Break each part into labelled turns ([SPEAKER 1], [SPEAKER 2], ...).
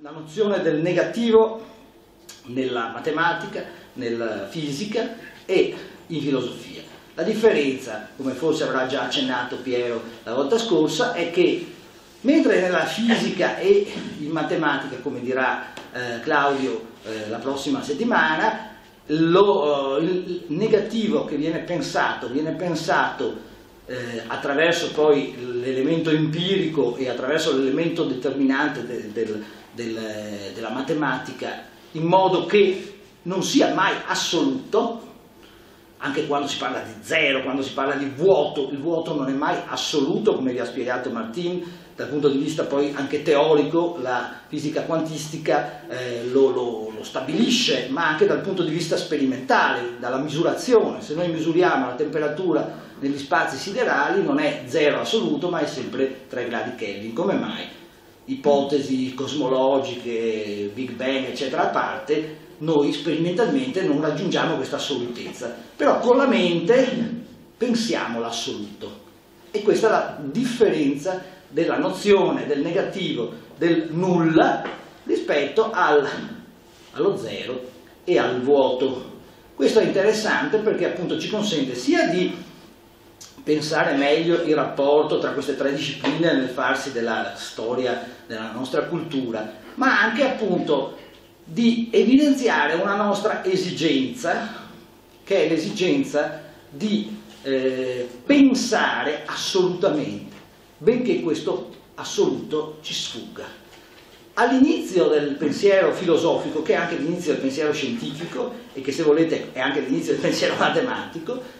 [SPEAKER 1] la nozione del negativo nella matematica, nella fisica e in filosofia. La differenza, come forse avrà già accennato Piero la volta scorsa, è che mentre nella fisica e in matematica, come dirà eh, Claudio eh, la prossima settimana, lo, uh, il negativo che viene pensato, viene pensato eh, attraverso poi l'elemento empirico e attraverso l'elemento determinante de, de, de, della matematica in modo che non sia mai assoluto, anche quando si parla di zero, quando si parla di vuoto, il vuoto non è mai assoluto, come vi ha spiegato Martin, dal punto di vista poi anche teorico, la fisica quantistica eh, lo, lo, lo, stabilisce, ma anche dal punto di vista sperimentale, dalla misurazione. Se noi misuriamo la temperatura negli spazi siderali non è zero assoluto, ma è sempre 3 gradi Kelvin. Come mai? Ipotesi cosmologiche, Big Bang, eccetera, a parte, noi sperimentalmente non raggiungiamo questa assolutezza, però con la mente pensiamo l'assoluto e questa è la differenza della nozione del negativo, del nulla rispetto al, allo zero e al vuoto. Questo è interessante perché appunto ci consente sia di pensare meglio il rapporto tra queste tre discipline nel farsi della storia della nostra cultura, ma anche appunto di evidenziare una nostra esigenza, che è l'esigenza di eh, pensare assolutamente, benché questo assoluto ci sfugga. All'inizio del pensiero filosofico, che è anche l'inizio del pensiero scientifico e che se volete è anche l'inizio del pensiero matematico,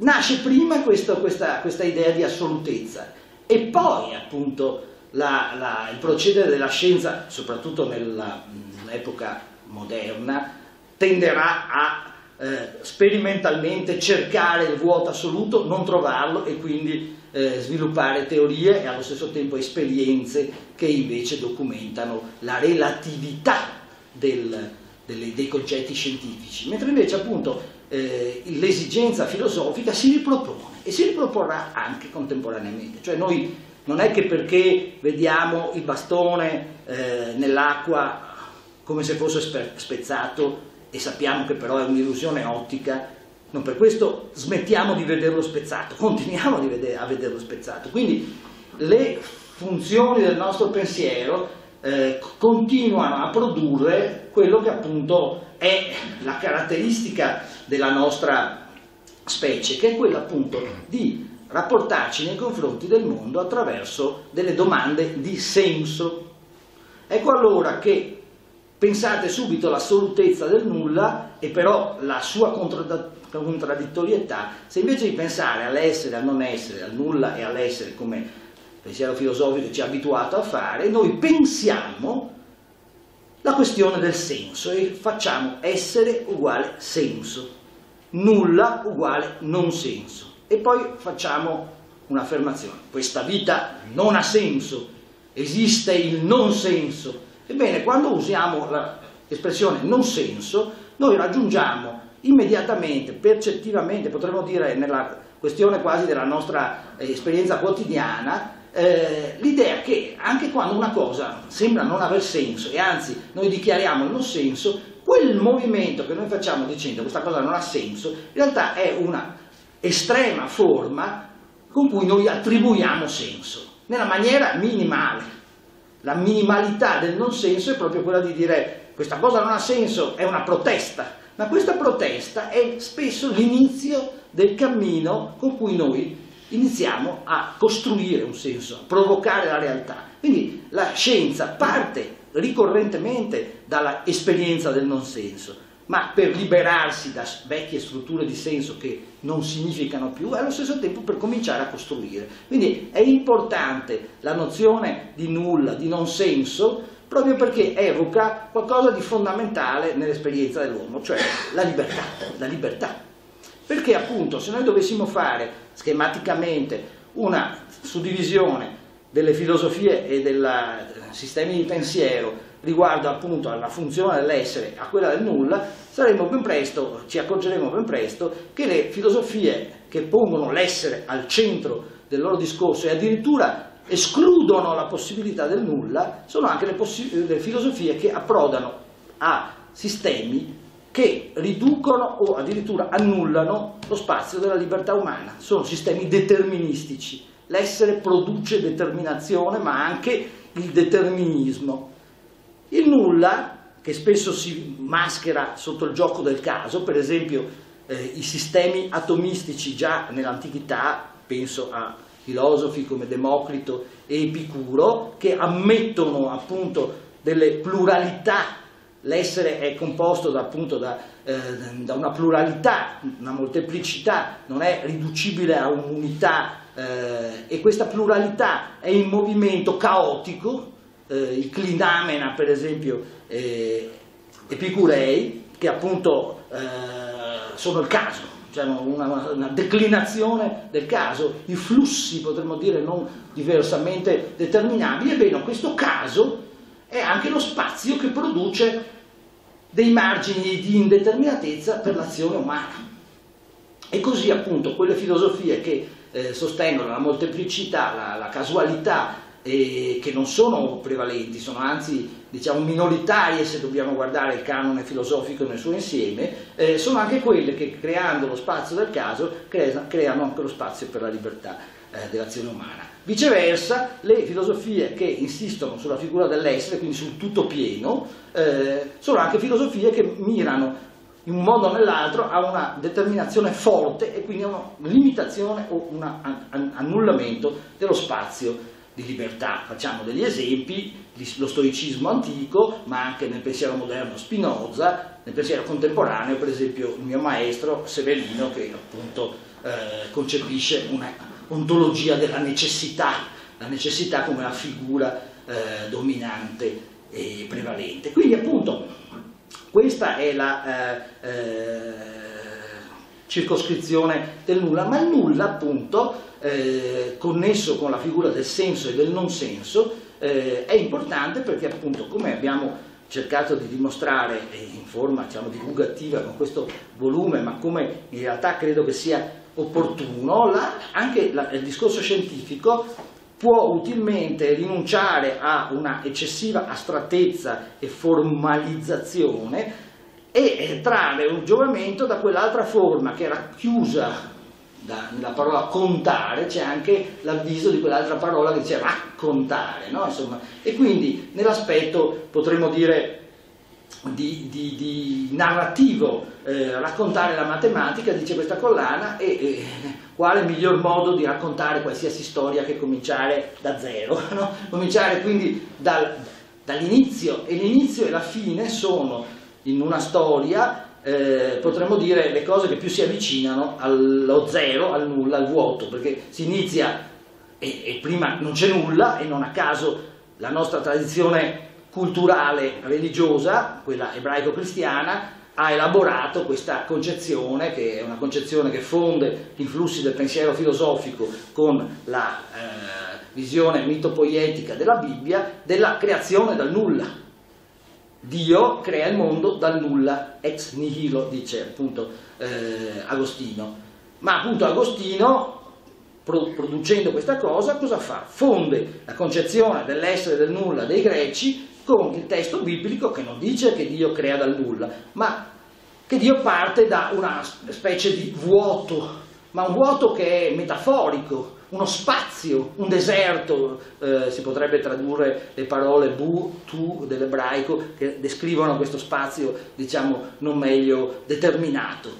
[SPEAKER 1] nasce prima questo, questa, questa, idea di assolutezza e poi appunto la, la, il procedere della scienza, soprattutto nell'epoca moderna, tenderà a eh, sperimentalmente cercare il vuoto assoluto, non trovarlo e quindi eh, sviluppare teorie e allo stesso tempo esperienze che invece documentano la relatività del, delle, dei concetti scientifici, mentre invece appunto eh, l'esigenza filosofica si ripropone e si riproporrà anche contemporaneamente, cioè noi non è che perché vediamo il bastone eh, nell'acqua come se fosse spezzato e sappiamo che però è un'illusione ottica, non per questo smettiamo di vederlo spezzato, continuiamo a vederlo spezzato. Quindi le funzioni del nostro pensiero eh, continuano a produrre quello che appunto è la caratteristica della nostra specie, che è quella appunto di rapportarci nei confronti del mondo attraverso delle domande di senso. Ecco allora che pensate subito all'assolutezza del nulla e però la sua contraddittorietà, se invece di pensare all'essere, al non essere, al nulla e all'essere come pensiero filosofico ci ha abituato a fare, noi pensiamo la questione del senso e facciamo essere uguale senso, nulla uguale non senso. E poi facciamo un'affermazione, questa vita non ha senso, esiste il non senso. Ebbene, quando usiamo l'espressione non senso, noi raggiungiamo immediatamente, percettivamente, potremmo dire nella questione quasi della nostra eh, esperienza quotidiana, eh, l'idea che anche quando una cosa sembra non aver senso e anzi noi dichiariamo il non senso, quel movimento che noi facciamo dicendo questa cosa non ha senso, in realtà è una estrema forma con cui noi attribuiamo senso, nella maniera minimale. La minimalità del non senso è proprio quella di dire questa cosa non ha senso, è una protesta, ma questa protesta è spesso l'inizio del cammino con cui noi iniziamo a costruire un senso, a provocare la realtà. Quindi la scienza parte ricorrentemente dalla esperienza del non senso, ma per liberarsi da vecchie strutture di senso che non significano più e allo stesso tempo per cominciare a costruire. Quindi è importante la nozione di nulla, di non senso, proprio perché evoca qualcosa di fondamentale nell'esperienza dell'uomo, cioè la libertà, la libertà. Perché appunto se noi dovessimo fare schematicamente una suddivisione delle filosofie e dei sistemi di pensiero riguardo appunto alla funzione dell'essere a quella del nulla, saremo ben presto, ci accorgeremo ben presto che le filosofie che pongono l'essere al centro del loro discorso e addirittura escludono la possibilità del nulla sono anche le, le filosofie che approdano a sistemi che riducono o addirittura annullano lo spazio della libertà umana. Sono sistemi deterministici. L'essere produce determinazione, ma anche il determinismo. Il nulla, che spesso si maschera sotto il gioco del caso, per esempio eh, i sistemi atomistici già nell'antichità, penso a filosofi come Democrito e Epicuro, che ammettono appunto delle pluralità l'essere è composto da, appunto da, eh, da, una pluralità, una molteplicità, non è riducibile a un'unità eh, e questa pluralità è in movimento caotico, eh, il clinamena per esempio eh, epicurei, che appunto eh, sono il caso, cioè una, una, declinazione del caso, i flussi potremmo dire non diversamente determinabili, ebbene questo caso è anche lo spazio che produce dei margini di indeterminatezza per l'azione umana. E così appunto quelle filosofie che eh, sostengono la molteplicità, la, la casualità, eh, che non sono prevalenti, sono anzi diciamo, minoritarie se dobbiamo guardare il canone filosofico nel suo insieme, eh, sono anche quelle che creando lo spazio del caso creano anche lo spazio per la libertà eh, dell'azione umana. Viceversa, le filosofie che insistono sulla figura dell'essere, quindi sul tutto pieno, eh, sono anche filosofie che mirano in un modo o nell'altro a una determinazione forte e quindi una limitazione o un annullamento dello spazio di libertà. Facciamo degli esempi, lo stoicismo antico, ma anche nel pensiero moderno Spinoza, nel pensiero contemporaneo, per esempio il mio maestro Severino, che appunto eh, concepisce una ontologia della necessità, la necessità come la figura eh, dominante e prevalente. Quindi appunto questa è la eh, eh, circoscrizione del nulla, ma il nulla appunto eh, connesso con la figura del senso e del non senso eh, è importante perché appunto come abbiamo cercato di dimostrare in forma diciamo, divulgativa con questo volume, ma come in realtà credo che sia opportuno, la, anche la, il discorso scientifico può utilmente rinunciare a una eccessiva astrattezza e formalizzazione e trarre un giovamento da quell'altra forma che era chiusa da, nella parola contare, c'è anche l'avviso di quell'altra parola che dice raccontare, no? Insomma, e quindi nell'aspetto potremmo dire di, di, di narrativo eh, raccontare la matematica, dice questa collana, e eh, quale miglior modo di raccontare qualsiasi storia che cominciare da zero, no? cominciare quindi dal, dall'inizio, e l'inizio e la fine sono in una storia, eh, potremmo dire, le cose che più si avvicinano allo zero, al nulla, al vuoto, perché si inizia e, e prima non c'è nulla e non a caso la nostra tradizione culturale religiosa, quella ebraico-cristiana, ha elaborato questa concezione, che è una concezione che fonde i flussi del pensiero filosofico con la eh, visione mitopoietica della Bibbia, della creazione dal nulla. Dio crea il mondo dal nulla, ex nihilo, dice appunto eh, Agostino. Ma appunto Agostino producendo questa cosa, cosa fa? Fonde la concezione dell'essere del nulla dei greci con il testo biblico che non dice che Dio crea dal nulla, ma che Dio parte da una specie di vuoto, ma un vuoto che è metaforico, uno spazio, un deserto, eh, si potrebbe tradurre le parole bu, tu dell'ebraico che descrivono questo spazio, diciamo, non meglio determinato.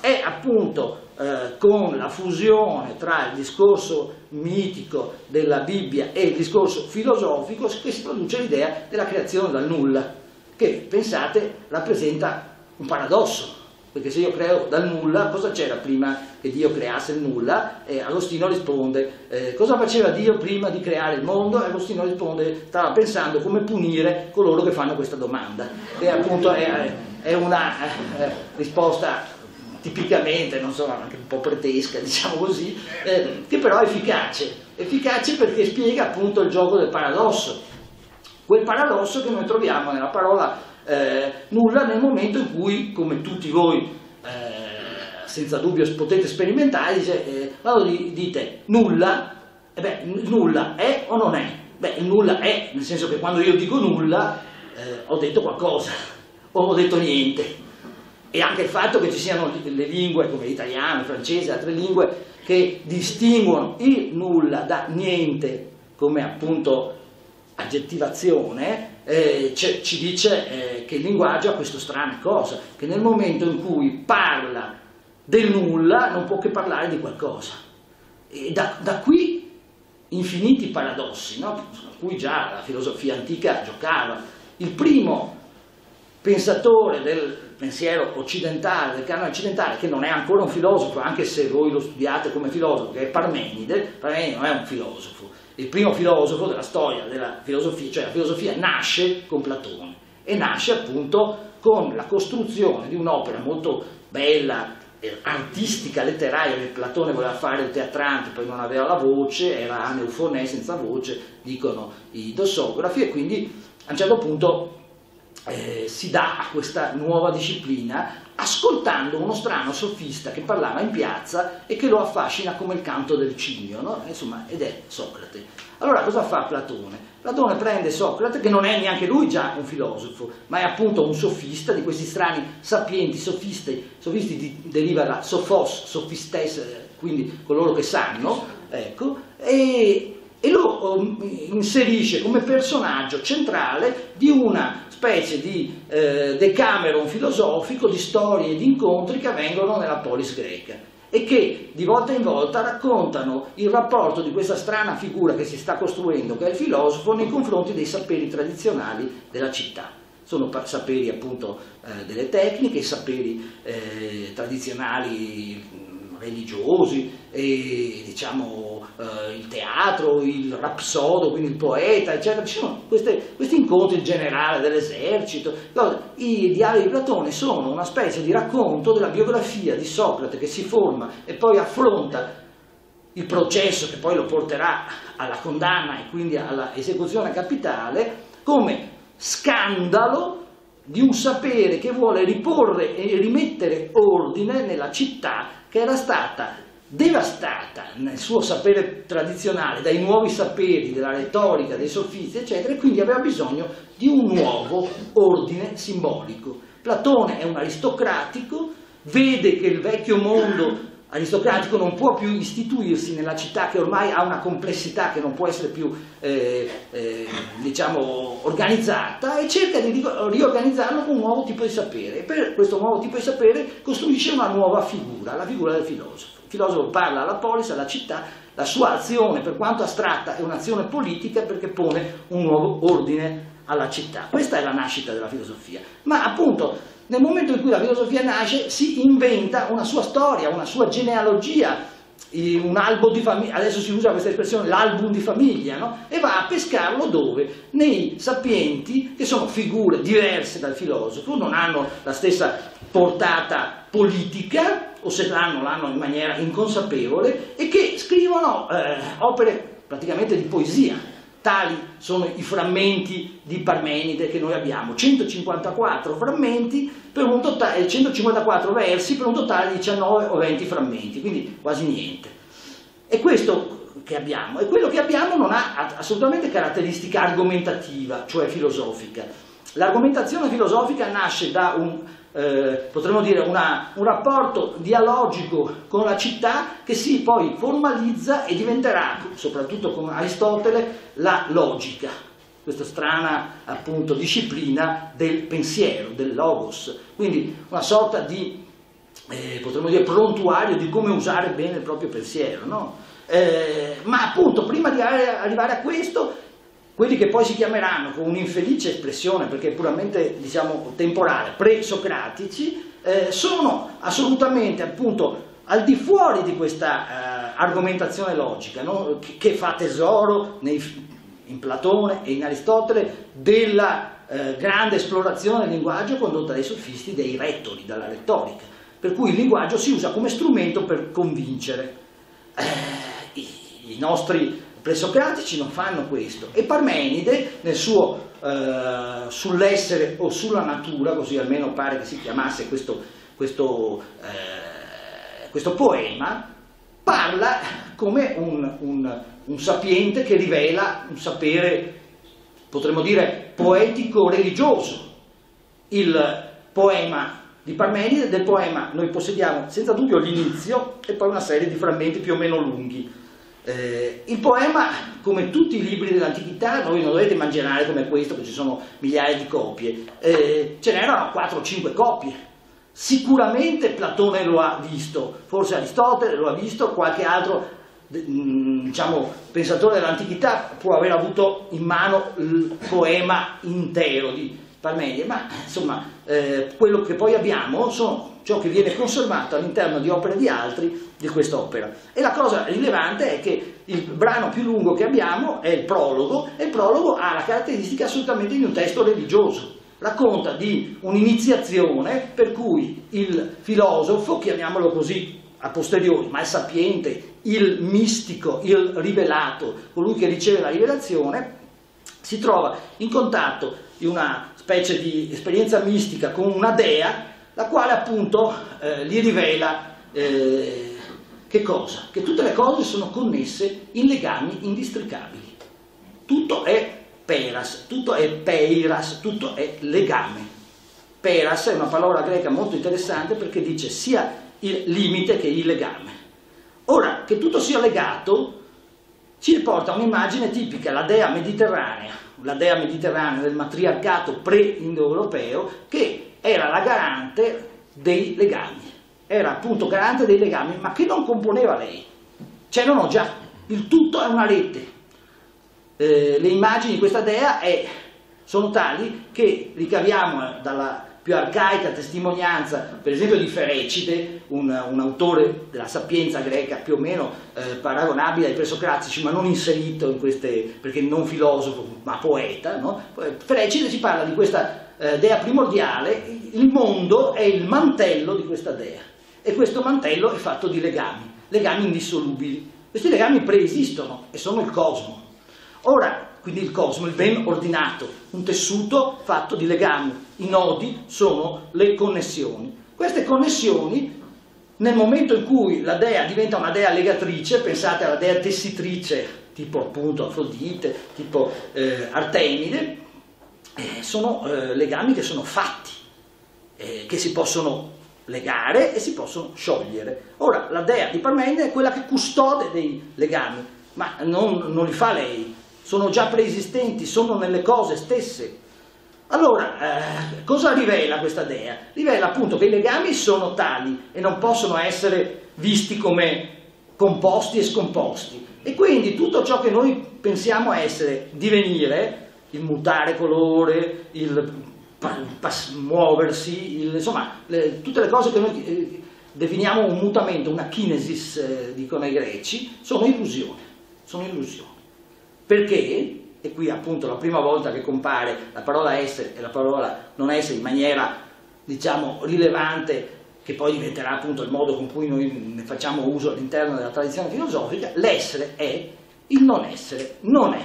[SPEAKER 1] È appunto eh, con la fusione tra il discorso mitico della Bibbia e il discorso filosofico che si produce l'idea della creazione dal nulla, che pensate rappresenta un paradosso, perché se io creo dal nulla, cosa c'era prima che Dio creasse il nulla? E Agostino risponde, eh, cosa faceva Dio prima di creare il mondo? E Agostino risponde, stava pensando come punire coloro che fanno questa domanda. E appunto è, è una eh, risposta tipicamente, non so, anche un po' pretesca, diciamo così, eh, che però è efficace. Efficace perché spiega appunto il gioco del paradosso. Quel paradosso che noi troviamo nella parola eh, nulla nel momento in cui, come tutti voi eh, senza dubbio potete sperimentare, dice, eh, dite nulla E beh, nulla è o non è? Beh, nulla è, nel senso che quando io dico nulla eh, ho detto qualcosa o ho detto niente. E anche il fatto che ci siano le lingue come l'italiano, il francese, altre lingue che distinguono il nulla da niente come appunto aggettivazione, eh, ci dice eh, che il linguaggio ha questa strana cosa, che nel momento in cui parla del nulla non può che parlare di qualcosa. E da, da qui infiniti paradossi, no? su cui già la filosofia antica giocava. Il primo pensatore del pensiero occidentale, del canone occidentale, che non è ancora un filosofo, anche se voi lo studiate come filosofo, che è Parmenide, Parmenide non è un filosofo, il primo filosofo della storia della filosofia, cioè la filosofia nasce con Platone e nasce appunto con la costruzione di un'opera molto bella, artistica, letteraria, che Platone voleva fare il teatrante, poi non aveva la voce, era aneufonè senza voce, dicono i dossografi, e quindi a un certo punto eh, si dà a questa nuova disciplina ascoltando uno strano sofista che parlava in piazza e che lo affascina come il canto del cigno, no? Insomma, ed è Socrate. Allora cosa fa Platone? Platone prende Socrate, che non è neanche lui già un filosofo, ma è appunto un sofista di questi strani sapienti, sofisti, sofisti di, deriva da sophos, sofistes, quindi coloro che sanno, ecco, e, e lo um, inserisce come personaggio centrale di una specie di eh, decameron filosofico di storie e di incontri che avvengono nella polis greca e che di volta in volta raccontano il rapporto di questa strana figura che si sta costruendo, che è il filosofo, nei confronti dei saperi tradizionali della città. Sono saperi appunto eh, delle tecniche, saperi eh, tradizionali religiosi, e, diciamo, eh, il teatro, il rapsodo, quindi il poeta, eccetera. Ci sono queste, questi incontri, il generale dell'esercito. I diari di Platone sono una specie di racconto della biografia di Socrate che si forma e poi affronta il processo che poi lo porterà alla condanna e quindi alla esecuzione capitale come scandalo di un sapere che vuole riporre e rimettere ordine nella città che era stata devastata nel suo sapere tradizionale dai nuovi saperi della retorica, dei sofisti, eccetera, e quindi aveva bisogno di un nuovo ordine simbolico. Platone è un aristocratico, vede che il vecchio mondo aristocratico non può più istituirsi nella città che ormai ha una complessità che non può essere più eh, eh, diciamo, organizzata e cerca di riorganizzarlo con un nuovo tipo di sapere e per questo nuovo tipo di sapere costruisce una nuova figura, la figura del filosofo. Il filosofo parla alla polis, alla città, la sua azione per quanto astratta è un'azione politica perché pone un nuovo ordine alla città. Questa è la nascita della filosofia. Ma appunto nel momento in cui la filosofia nasce si inventa una sua storia, una sua genealogia, un albo di famiglia, adesso si usa questa espressione, l'album di famiglia, no? e va a pescarlo dove? Nei sapienti, che sono figure diverse dal filosofo, non hanno la stessa portata politica, o se l'hanno, l'hanno in maniera inconsapevole, e che scrivono eh, opere praticamente di poesia, Tali sono i frammenti di Parmenide che noi abbiamo, 154 frammenti per un totale, 154 versi per un totale di 19 o 20 frammenti, quindi quasi niente. E questo che abbiamo, e quello che abbiamo non ha assolutamente caratteristica argomentativa, cioè filosofica. L'argomentazione filosofica nasce da un eh, potremmo dire una, un rapporto dialogico con la città che si poi formalizza e diventerà, soprattutto con Aristotele, la logica, questa strana appunto disciplina del pensiero, del logos, quindi una sorta di, eh, potremmo dire, prontuario di come usare bene il proprio pensiero. No? Eh, ma appunto prima di arrivare a questo quelli che poi si chiameranno con un'infelice espressione, perché è puramente diciamo, temporale, pre-socratici, eh, sono assolutamente appunto al di fuori di questa eh, argomentazione logica, no? che, che, fa tesoro nei, in Platone e in Aristotele della eh, grande esplorazione del linguaggio condotta dai sofisti, dei rettori, dalla retorica, per cui il linguaggio si usa come strumento per convincere. Eh, i, I nostri presocratici non fanno questo e Parmenide nel suo eh, sull'essere o sulla natura, così almeno pare che si chiamasse questo, questo, eh, questo poema, parla come un, un, un sapiente che rivela un sapere, potremmo dire, poetico-religioso. Il poema di Parmenide, del poema noi possediamo senza dubbio l'inizio e poi una serie di frammenti più o meno lunghi. Eh, il poema, come tutti i libri dell'antichità, voi non dovete immaginare come questo, che ci sono migliaia di copie, eh, ce n'erano 4 o 5 copie. Sicuramente Platone lo ha visto, forse Aristotele lo ha visto, qualche altro mm, diciamo, pensatore dell'antichità può aver avuto in mano il poema intero di Parmenide, ma insomma eh, quello che poi abbiamo sono ciò che viene conservato all'interno di opere di altri di quest'opera. E la cosa rilevante è che il brano più lungo che abbiamo è il prologo, e il prologo ha la caratteristica assolutamente di un testo religioso. Racconta di un'iniziazione per cui il filosofo, chiamiamolo così a posteriori, ma il sapiente, il mistico, il rivelato, colui che riceve la rivelazione, si trova in contatto in una specie di esperienza mistica con una dea, la quale appunto eh, gli rivela eh, che cosa? Che tutte le cose sono connesse in legami indistricabili. Tutto è peras, tutto è peiras, tutto è legame. Peras è una parola greca molto interessante perché dice sia il limite che il legame. Ora, che tutto sia legato ci riporta un'immagine tipica, la dea mediterranea, la dea mediterranea del matriarcato pre-indoeuropeo, che era la garante dei legami era appunto garante dei legami, ma che non componeva lei. C'erano già, il tutto è una rete. Eh, le immagini di questa dea è, sono tali che ricaviamo dalla più arcaica testimonianza, per esempio di Ferecide, un, un autore della sapienza greca più o meno eh, paragonabile ai presocratici, ma non inserito in queste, perché non filosofo, ma poeta. No? Ferecide ci parla di questa eh, dea primordiale, il mondo è il mantello di questa dea e questo mantello è fatto di legami, legami indissolubili. Questi legami preesistono e sono il cosmo. Ora, quindi il cosmo, il ben ordinato, un tessuto fatto di legami. I nodi sono le connessioni. Queste connessioni, nel momento in cui la dea diventa una dea legatrice, pensate alla dea tessitrice, tipo appunto Afrodite, tipo eh, Artemide, eh, sono eh, legami che sono fatti, eh, che si possono legare e si possono sciogliere. Ora, la dea di Parmenide è quella che custode dei legami, ma non, non li fa lei, sono già preesistenti, sono nelle cose stesse. Allora, eh, cosa rivela questa dea? Rivela appunto che i legami sono tali e non possono essere visti come composti e scomposti. E quindi tutto ciò che noi pensiamo essere divenire, il mutare colore, il muoversi, il, insomma le, tutte le cose che noi eh, definiamo un mutamento, una kinesis, eh, dicono i greci, sono illusioni, sono illusioni. Perché, e qui appunto la prima volta che compare la parola essere e la parola non essere in maniera diciamo rilevante che poi diventerà appunto il modo con cui noi ne facciamo uso all'interno della tradizione filosofica, l'essere è, il non essere non è.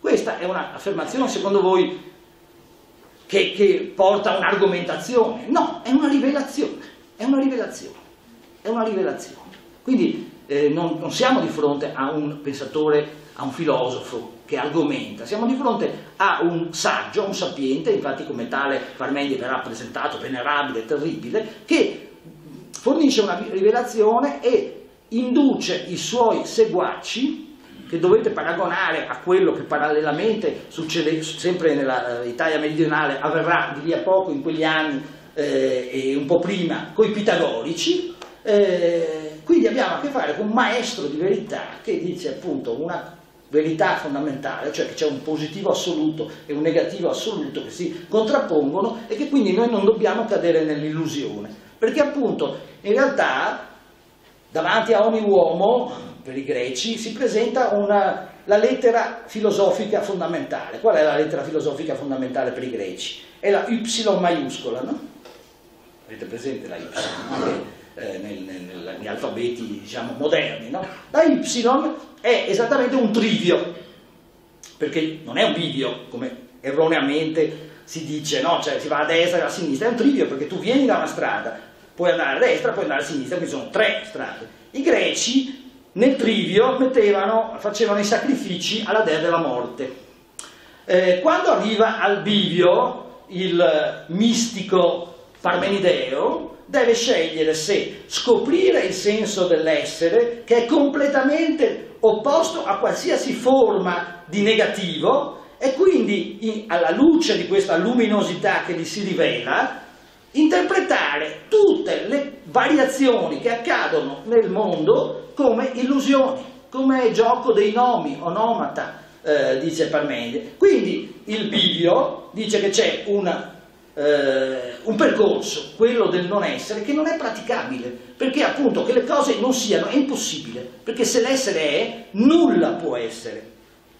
[SPEAKER 1] Questa è un'affermazione secondo voi che, che porta a un'argomentazione, no, è una rivelazione, è una rivelazione, è una rivelazione. Quindi eh, non, non siamo di fronte a un pensatore, a un filosofo che argomenta, siamo di fronte a un saggio, a un sapiente, infatti come tale Parmenide verrà presentato, venerabile, terribile, che fornisce una rivelazione e induce i suoi seguaci che dovete paragonare a quello che parallelamente succede sempre nell'Italia meridionale, avverrà di lì a poco in quegli anni eh, e un po' prima con i pitagorici, eh, quindi abbiamo a che fare con un maestro di verità che dice appunto una verità fondamentale, cioè che c'è un positivo assoluto e un negativo assoluto che si contrappongono e che quindi noi non dobbiamo cadere nell'illusione, perché appunto in realtà davanti a ogni uomo per i greci, si presenta una, la lettera filosofica fondamentale. Qual è la lettera filosofica fondamentale per i greci? È la Y maiuscola, no? Avete presente la Y? Eh, nel, nel, negli alfabeti diciamo, moderni, no? La Y è esattamente un trivio, perché non è un bivio, come erroneamente si dice, no? Cioè si va a destra e a sinistra, è un trivio perché tu vieni da una strada, puoi andare a destra, puoi andare a sinistra, quindi sono tre strade. I greci nel trivio mettevano, facevano i sacrifici alla dea della morte. Eh, quando arriva al bivio il mistico Parmenideo deve scegliere se scoprire il senso dell'essere che è completamente opposto a qualsiasi forma di negativo e quindi alla luce di questa luminosità che gli si rivela interpretare tutte le variazioni che accadono nel mondo come illusioni, come gioco dei nomi, onomata, eh, dice Parmenide. Quindi il bivio dice che c'è una eh, un percorso, quello del non essere, che non è praticabile, perché appunto che le cose non siano, è impossibile, perché se l'essere è, nulla può essere,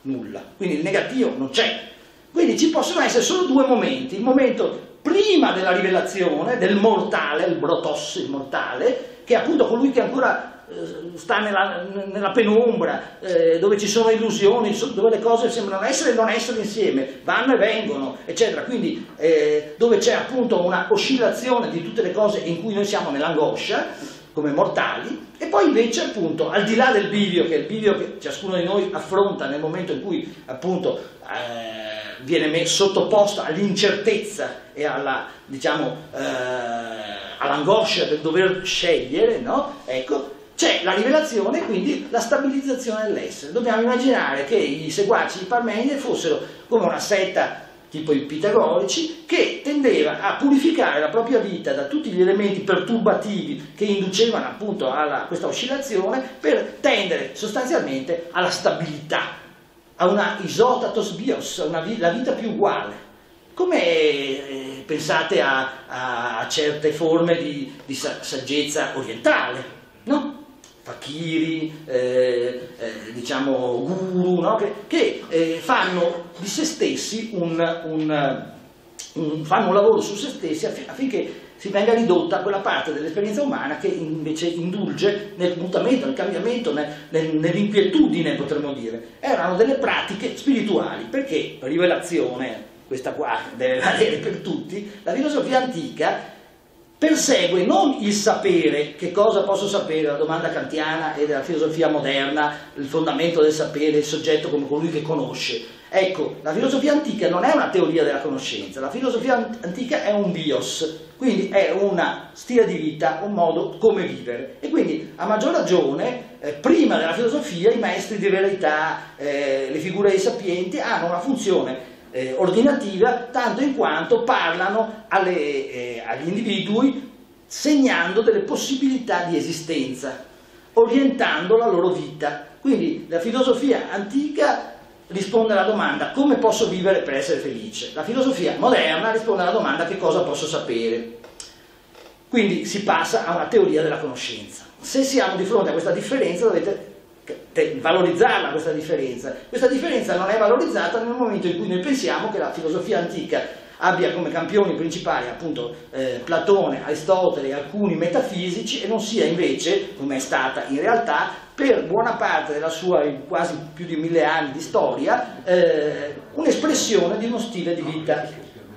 [SPEAKER 1] nulla, quindi il negativo non c'è. Quindi ci possono essere solo due momenti, il momento prima della rivelazione del mortale, il brotos, il mortale, che è appunto colui che ancora sta nella, nella penombra, eh, dove ci sono illusioni, dove le cose sembrano essere e non essere insieme, vanno e vengono, eccetera. Quindi eh, dove c'è appunto una oscillazione di tutte le cose in cui noi siamo nell'angoscia, come mortali, e poi invece appunto al di là del bivio, che è il bivio che ciascuno di noi affronta nel momento in cui appunto eh, viene sottoposto all'incertezza e alla, diciamo, eh, all'angoscia del dover scegliere, no? Ecco, c'è la rivelazione quindi la stabilizzazione dell'essere. Dobbiamo immaginare che i seguaci di Parmenide fossero come una setta tipo i pitagorici, che tendeva a purificare la propria vita da tutti gli elementi perturbativi che inducevano appunto a questa oscillazione per tendere sostanzialmente alla stabilità, a una isotatos bios, una vita, la vita più uguale. Come eh, pensate a, a, certe forme di, di saggezza orientale, no? Fakiri, eh, eh, diciamo guru, no? che, che eh, fanno di se stessi un, un, un, fanno un lavoro su se stessi affinché si venga ridotta quella parte dell'esperienza umana che invece indulge nel mutamento, nel cambiamento, nel, nel, nell'inquietudine potremmo dire. Erano delle pratiche spirituali, perché rivelazione, questa qua deve valere per tutti, la filosofia antica persegue non il sapere, che cosa posso sapere, la domanda kantiana e della filosofia moderna, il fondamento del sapere, il soggetto come colui che conosce. Ecco, la filosofia antica non è una teoria della conoscenza, la filosofia antica è un bios, quindi è una stile di vita, un modo come vivere. E quindi a maggior ragione, eh, prima della filosofia, i maestri di verità, eh, le figure dei sapienti hanno una funzione eh, ordinativa, tanto in quanto parlano alle, eh, agli individui segnando delle possibilità di esistenza, orientando la loro vita. Quindi la filosofia antica risponde alla domanda come posso vivere per essere felice. La filosofia moderna risponde alla domanda che cosa posso sapere. Quindi si passa a una teoria della conoscenza. Se siamo di fronte a questa differenza dovete valorizzarla questa differenza. Questa differenza non è valorizzata nel momento in cui noi pensiamo che la filosofia antica abbia come campioni principali appunto eh, Platone, Aristotele e alcuni metafisici e non sia invece, come è stata in realtà, per buona parte della sua quasi più di mille anni di storia, eh, un'espressione di uno stile di vita,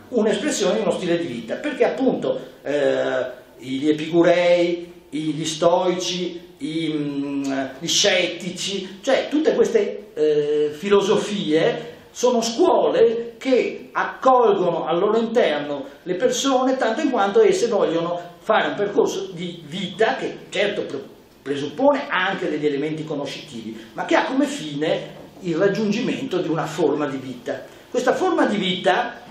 [SPEAKER 1] un'espressione di uno stile di vita, perché appunto eh, gli epicurei, gli stoici, i, mm, gli scettici, cioè tutte queste eh, filosofie sono scuole che accolgono al loro interno le persone tanto in quanto esse vogliono fare un percorso di vita che certo presuppone anche degli elementi conoscitivi, ma che ha come fine il raggiungimento di una forma di vita. Questa forma di vita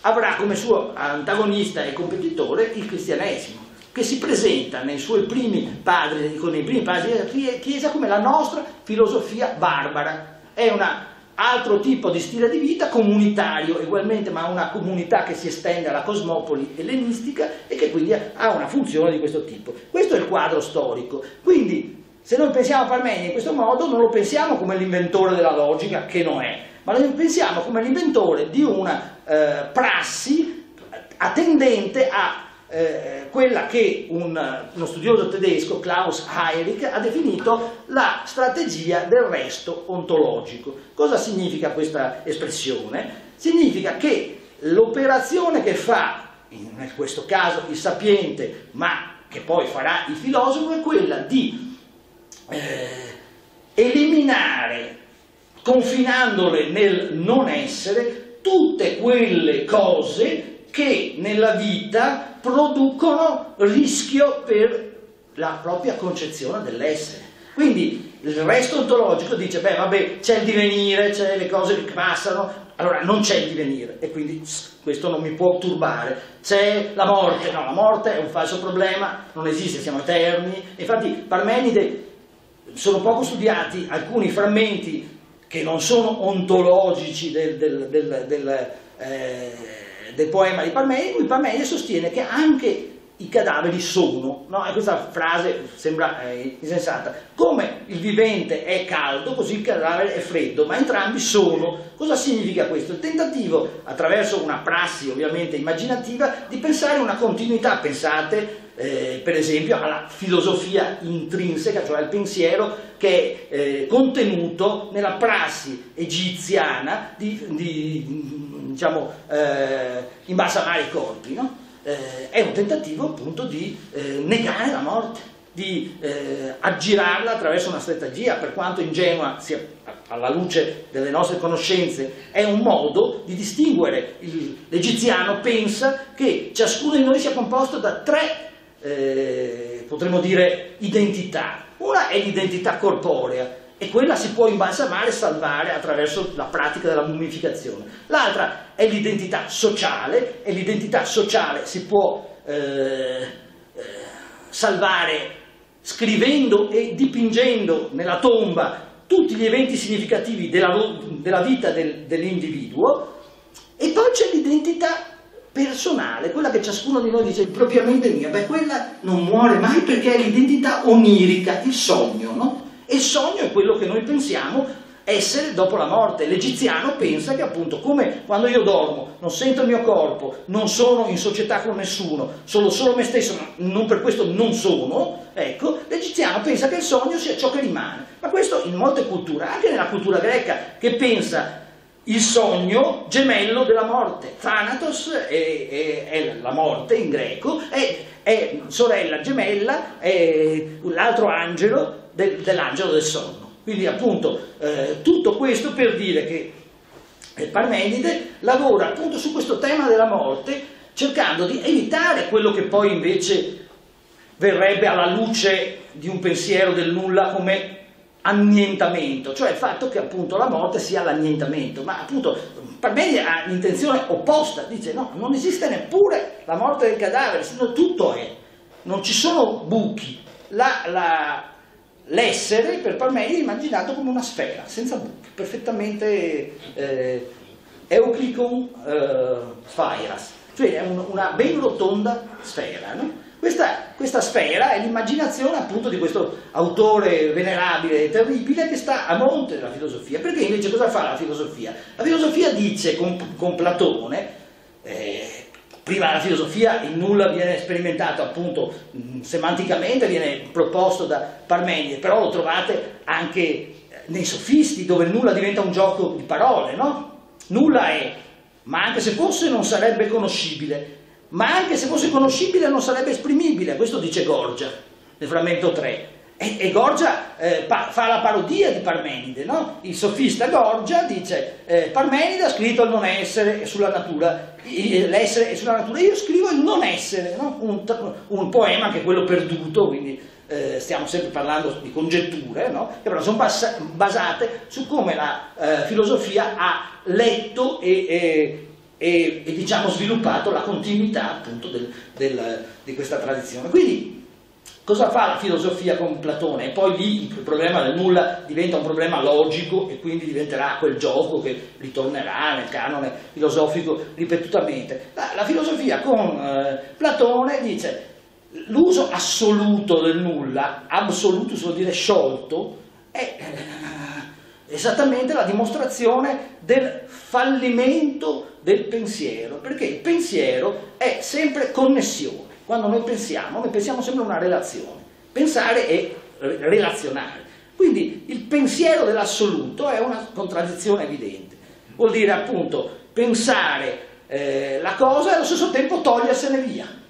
[SPEAKER 1] avrà come suo antagonista e competitore il cristianesimo che si presenta nei suoi primi padri, con primi padri della Chiesa come la nostra filosofia barbara. È un altro tipo di stile di vita comunitario ugualmente, ma una comunità che si estende alla cosmopoli ellenistica e che quindi ha una funzione di questo tipo. Questo è il quadro storico. Quindi se noi pensiamo a Parmenide in questo modo non lo pensiamo come l'inventore della logica, che non è, ma lo pensiamo come l'inventore di una eh, prassi attendente a eh, quella che un, uno studioso tedesco, Klaus Heyrich, ha definito la strategia del resto ontologico. Cosa significa questa espressione? Significa che l'operazione che fa, in questo caso il sapiente, ma che poi farà il filosofo, è quella di eh, eliminare, confinandole nel non essere, tutte quelle cose che nella vita producono rischio per la propria concezione dell'essere. Quindi il resto ontologico dice, beh vabbè, c'è il divenire, c'è le cose che passano, allora non c'è il divenire e quindi questo non mi può turbare. C'è la morte, no, la morte è un falso problema, non esiste, siamo eterni. Infatti Parmenide sono poco studiati alcuni frammenti che non sono ontologici del, del, del, del eh, del poema di Parmenide, in cui Parmenide sostiene che anche i cadaveri sono, no? e questa frase sembra eh, insensata, come il vivente è caldo, così il cadavere è freddo, ma entrambi sono. Cosa significa questo? Il tentativo, attraverso una prassi ovviamente immaginativa, di pensare una continuità, pensate eh, per esempio alla filosofia intrinseca, cioè al pensiero che è eh, contenuto nella prassi egiziana di, di diciamo, eh, imbalsamare i corpi. No? Eh, è un tentativo appunto di eh, negare la morte, di eh, aggirarla attraverso una strategia, per quanto ingenua sia alla luce delle nostre conoscenze, è un modo di distinguere. L'egiziano pensa che ciascuno di noi sia composto da tre, eh, potremmo dire, identità. Una è l'identità corporea, e quella si può imbalsamare e salvare attraverso la pratica della mummificazione. L'altra è l'identità sociale e l'identità sociale si può eh, eh, salvare scrivendo e dipingendo nella tomba tutti gli eventi significativi della, della vita del, dell'individuo e poi c'è l'identità personale, quella che ciascuno di noi dice propriamente mia, beh quella non muore mai perché è l'identità onirica, il sogno, no? E il sogno è quello che noi pensiamo essere dopo la morte. L'egiziano pensa che appunto come quando io dormo non sento il mio corpo, non sono in società con nessuno, sono solo me stesso, ma non per questo non sono, ecco, l'egiziano pensa che il sogno sia ciò che rimane. Ma questo in molte culture, anche nella cultura greca, che pensa il sogno gemello della morte. Thanatos è, è, è la morte in greco, è, è sorella gemella, è l'altro angelo del, dell'angelo del sonno. Quindi appunto eh, tutto questo per dire che eh, Parmenide lavora appunto su questo tema della morte cercando di evitare quello che poi invece verrebbe alla luce di un pensiero del nulla come annientamento, cioè il fatto che appunto la morte sia l'annientamento, ma appunto Parmenide ha l'intenzione opposta, dice no, non esiste neppure la morte del cadavere, tutto è, non ci sono buchi, la, la, l'essere per Parmenide è immaginato come una sfera, senza buchi, perfettamente eh, euclicum eh, spairas, cioè è un, una ben rotonda sfera. No? Questa, questa, sfera è l'immaginazione appunto di questo autore venerabile e terribile che sta a monte della filosofia, perché invece cosa fa la filosofia? La filosofia dice con, con Platone, eh, prima la filosofia il nulla viene sperimentato appunto mh, semanticamente, viene proposto da Parmenide, però lo trovate anche eh, nei sofisti dove nulla diventa un gioco di parole, no? Nulla è, ma anche se fosse non sarebbe conoscibile, ma anche se fosse conoscibile non sarebbe esprimibile, questo dice Gorgia nel frammento 3. E, e Gorgia eh, pa, fa la parodia di Parmenide, no? Il sofista Gorgia dice eh, Parmenide ha scritto il non essere sulla natura, l'essere è sulla natura, io scrivo il non essere, no? un, un, poema che è quello perduto, quindi eh, stiamo sempre parlando di congetture, no? che però sono bas basate su come la eh, filosofia ha letto e, e e, e, diciamo sviluppato la continuità appunto del, del, di questa tradizione. Quindi Cosa fa la filosofia con Platone? E poi lì il problema del nulla diventa un problema logico e quindi diventerà quel gioco che ritornerà nel canone filosofico ripetutamente. La, la filosofia con eh, Platone dice l'uso assoluto del nulla, assoluto vuol dire sciolto, è eh, esattamente la dimostrazione del fallimento del pensiero, perché il pensiero è sempre connessione. Quando noi pensiamo, noi pensiamo sempre a una relazione. Pensare è relazionare. Quindi il pensiero dell'assoluto è una contraddizione evidente. Vuol dire appunto pensare eh, la cosa e allo stesso tempo togliersene via.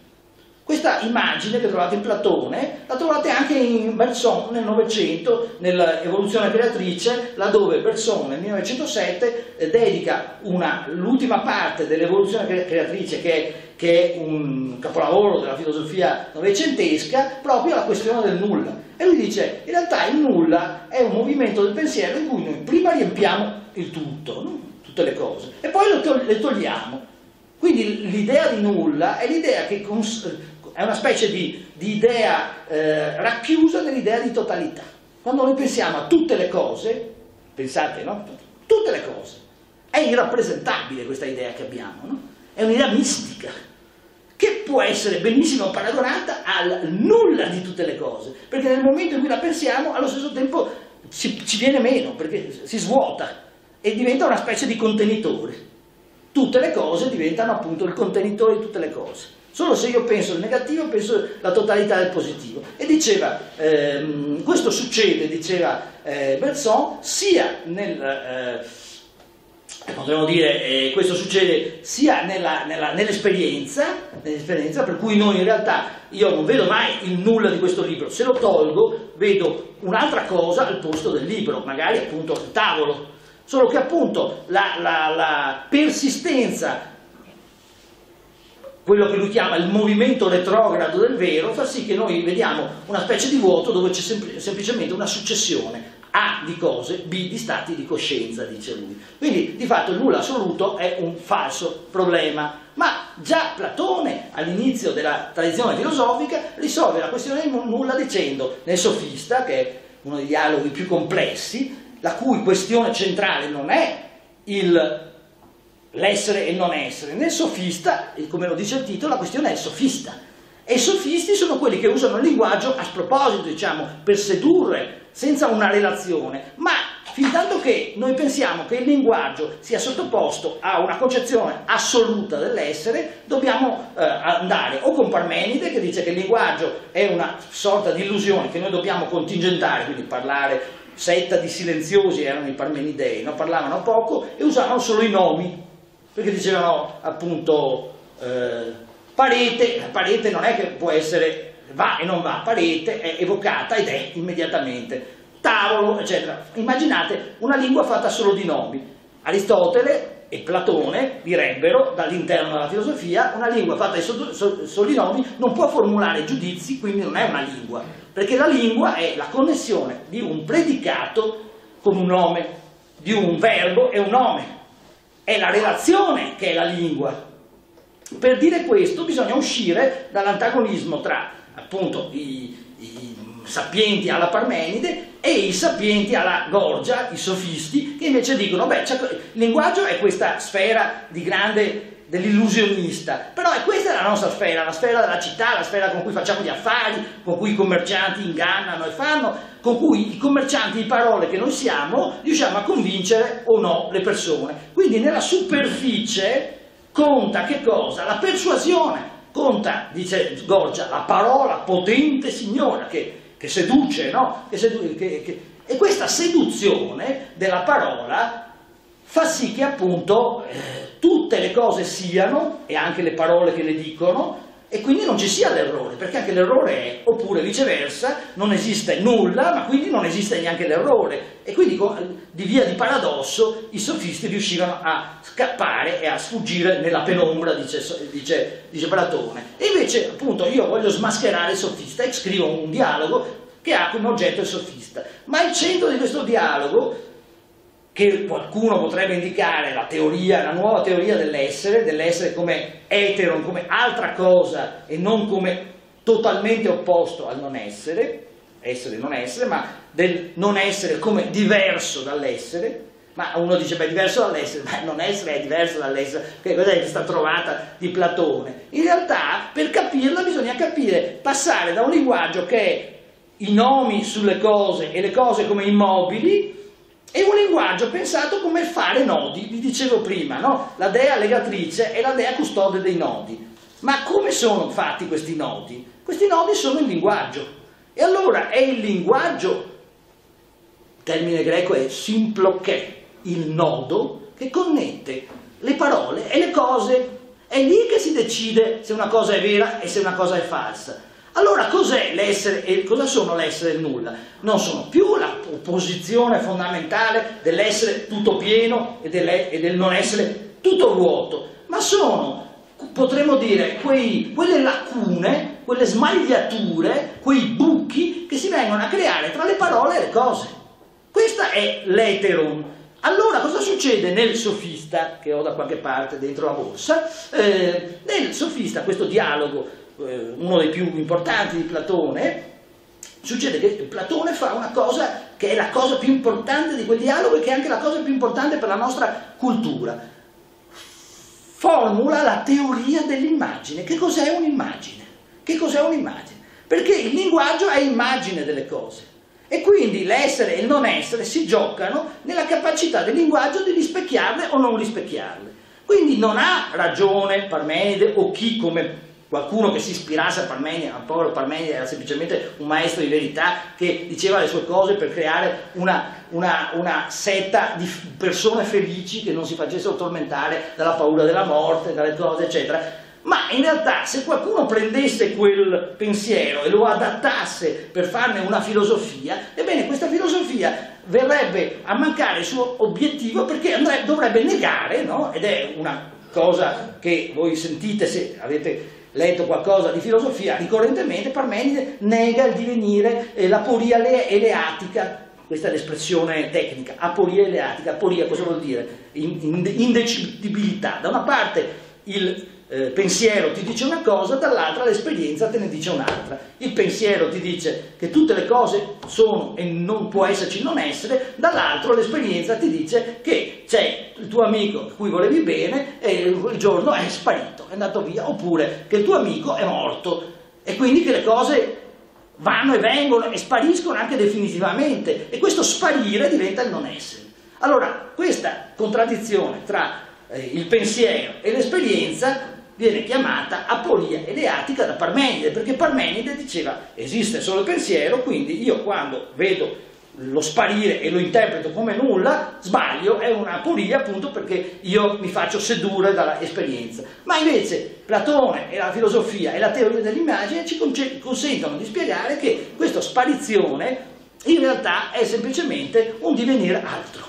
[SPEAKER 1] Questa immagine che trovate in Platone la trovate anche in Bergson nel Novecento, nell'Evoluzione creatrice, laddove Bergson nel 1907 eh, dedica l'ultima parte dell'Evoluzione creatrice che è, che è un capolavoro della filosofia novecentesca proprio alla questione del nulla. E lui dice, in realtà il nulla è un movimento del pensiero in cui noi prima riempiamo il tutto, no? tutte le cose, e poi le togliamo. Quindi l'idea di nulla è l'idea che è una specie di, di idea eh, racchiusa nell'idea di totalità. Quando noi pensiamo a tutte le cose, pensate, no? Tutte le cose, è irrappresentabile questa idea che abbiamo, no? È un'idea mistica, che può essere benissimo paragonata al nulla di tutte le cose, perché nel momento in cui la pensiamo, allo stesso tempo ci, ci viene meno, perché si svuota e diventa una specie di contenitore. Tutte le cose diventano appunto il contenitore di tutte le cose. Solo se io penso il negativo, penso la totalità del positivo. E diceva, ehm, questo succede, diceva eh, Bergson, sia nel... Eh, potremmo dire, eh, questo succede sia nell'esperienza, nell nell per cui noi in realtà, io non vedo mai il nulla di questo libro, se lo tolgo vedo un'altra cosa al posto del libro, magari appunto il tavolo, solo che appunto la, la, la persistenza quello che lui chiama il movimento retrogrado del vero, fa sì che noi vediamo una specie di vuoto dove c'è sempl semplicemente una successione A di cose, B di stati di coscienza, dice lui. Quindi di fatto il nulla assoluto è un falso problema, ma già Platone all'inizio della tradizione filosofica risolve la questione del nulla dicendo nel sofista, che è uno dei dialoghi più complessi, la cui questione centrale non è l'essere e il non essere. Nel sofista, come lo dice il titolo, la questione è il sofista. E i sofisti sono quelli che usano il linguaggio a sproposito, diciamo, per sedurre, senza una relazione, ma fin tanto che noi pensiamo che il linguaggio sia sottoposto a una concezione assoluta dell'essere, dobbiamo eh, andare o con Parmenide che dice che il linguaggio è una sorta di illusione che noi dobbiamo contingentare, quindi parlare setta di silenziosi erano i Parmenidei, no? parlavano poco e usavano solo i nomi perché dicevano appunto eh, parete, parete non è che può essere va e non va, parete è evocata ed è immediatamente tavolo, eccetera. Immaginate una lingua fatta solo di nomi. Aristotele e Platone direbbero, dall'interno della filosofia, una lingua fatta di soli nomi non può formulare giudizi, quindi non è una lingua, perché la lingua è la connessione di un predicato con un nome, di un verbo e un nome è la relazione che è la lingua. Per dire questo bisogna uscire dall'antagonismo tra appunto i, i sapienti alla Parmenide e i sapienti alla Gorgia, i sofisti, che invece dicono, beh, il linguaggio è questa sfera di grande dell'illusionista, però è questa è la nostra sfera, la sfera della città, la sfera con cui facciamo gli affari, con cui i commercianti ingannano e fanno, con cui i commercianti di parole che noi siamo riusciamo a convincere o no le persone. Quindi nella superficie conta che cosa? La persuasione, conta, dice Gorgia, la parola potente signora che, che seduce, no? Che sedu che, e questa seduzione della parola fa sì che appunto eh, tutte le cose siano, e anche le parole che le dicono, e quindi non ci sia l'errore, perché anche l'errore è, oppure viceversa, non esiste nulla, ma quindi non esiste neanche l'errore. E quindi di via di paradosso i sofisti riuscivano a scappare e a sfuggire nella penombra, dice, dice, dice Platone. E invece, appunto, io voglio smascherare il sofista e scrivo un dialogo che ha come oggetto il sofista. Ma il centro di questo dialogo che qualcuno potrebbe indicare la teoria, la nuova teoria dell'essere, dell'essere come eteron, come altra cosa e non come totalmente opposto al non essere, essere e non essere, ma del non essere come diverso dall'essere, ma uno dice, beh, diverso dall'essere, ma non essere è diverso dall'essere, che cos'è questa trovata di Platone? In realtà, per capirla bisogna capire, passare da un linguaggio che è i nomi sulle cose e le cose come immobili, è un linguaggio pensato come fare nodi, vi dicevo prima, no? la dea legatrice è la dea custode dei nodi. Ma come sono fatti questi nodi? Questi nodi sono il linguaggio. E allora è il linguaggio, termine greco è simploché, il nodo che connette le parole e le cose. È lì che si decide se una cosa è vera e se una cosa è falsa. Allora cos'è l'essere e cosa sono l'essere e il nulla? Non sono più la posizione fondamentale dell'essere tutto pieno e, e del non essere tutto vuoto, ma sono potremmo dire, quei, quelle lacune, quelle smagliature, quei buchi che si vengono a creare tra le parole e le cose. Questa è l'eteron. Allora cosa succede nel sofista, che ho da qualche parte dentro la borsa? Eh, nel sofista, questo dialogo, uno dei più importanti di Platone, succede che Platone fa una cosa che è la cosa più importante di quel dialogo e che è anche la cosa più importante per la nostra cultura formula la teoria dell'immagine. Che cos'è un'immagine? Che cos'è un'immagine? Perché il linguaggio è immagine delle cose. E quindi l'essere e il non essere si giocano nella capacità del linguaggio di rispecchiarle o non rispecchiarle. Quindi non ha ragione Parmenide o chi come qualcuno che si ispirasse a Parmenide, ma povero Parmenide era semplicemente un maestro di verità che diceva le sue cose per creare una, una, una setta di persone felici che non si facessero tormentare dalla paura della morte, dalle cose eccetera. Ma in realtà se qualcuno prendesse quel pensiero e lo adattasse per farne una filosofia, ebbene questa filosofia verrebbe a mancare il suo obiettivo perché dovrebbe negare, no? ed è una cosa che voi sentite se avete letto qualcosa di filosofia, ricorrentemente Parmenide nega il divenire, eh, l'aporia eleatica, questa è l'espressione tecnica, aporia eleatica, aporia cosa vuol dire? Indecidibilità. Da una parte il eh, pensiero ti dice una cosa, dall'altra l'esperienza te ne dice un'altra. Il pensiero ti dice che tutte le cose sono e non può esserci non essere, dall'altro l'esperienza ti dice che c'è il tuo amico a cui volevi bene e il giorno è sparito, è andato via, oppure che il tuo amico è morto e quindi che le cose vanno e vengono e spariscono anche definitivamente e questo sparire diventa il non essere. Allora, questa contraddizione tra eh, il pensiero e l'esperienza viene chiamata aporia eleatica da Parmenide, perché Parmenide diceva esiste solo il pensiero, quindi io quando vedo lo sparire e lo interpreto come nulla, sbaglio, è una aporia appunto perché io mi faccio sedurre dall'esperienza. Ma invece Platone e la filosofia e la teoria dell'immagine ci consentono di spiegare che questa sparizione in realtà è semplicemente un divenire altro,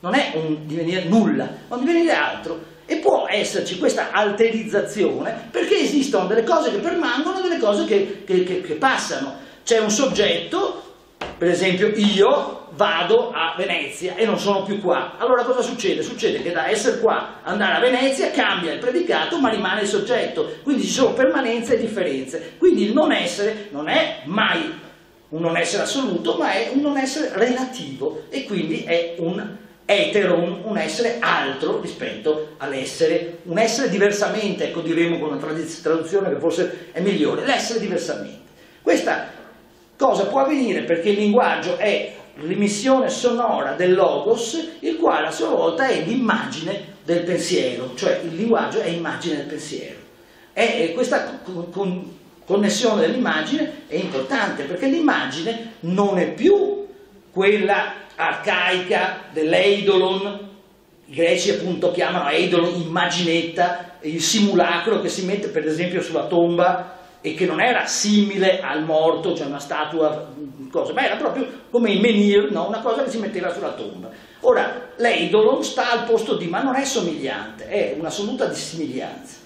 [SPEAKER 1] non è un divenire nulla, ma un divenire altro e può esserci questa alterizzazione perché esistono delle cose che permangono e delle cose che, che, che, che passano. C'è un soggetto, per esempio io vado a Venezia e non sono più qua. Allora cosa succede? Succede che da essere qua andare a Venezia cambia il predicato ma rimane il soggetto, quindi ci sono permanenze e differenze. Quindi il non essere non è mai un non essere assoluto ma è un non essere relativo e quindi è un eteron, un essere altro rispetto all'essere, un essere diversamente, ecco diremo con una traduzione che forse è migliore, l'essere diversamente. Questa cosa può avvenire perché il linguaggio è l'emissione sonora del logos, il quale a sua volta è l'immagine del pensiero, cioè il linguaggio è immagine del pensiero. E questa connessione dell'immagine è importante perché l'immagine non è più quella arcaica dell'eidolon, i greci appunto chiamano eidolon immaginetta, il simulacro che si mette per esempio sulla tomba e che non era simile al morto, cioè una statua, cosa, ma era proprio come il menhir, no? una cosa che si metteva sulla tomba. Ora, l'eidolon sta al posto di, ma non è somigliante, è un'assoluta dissimiglianza.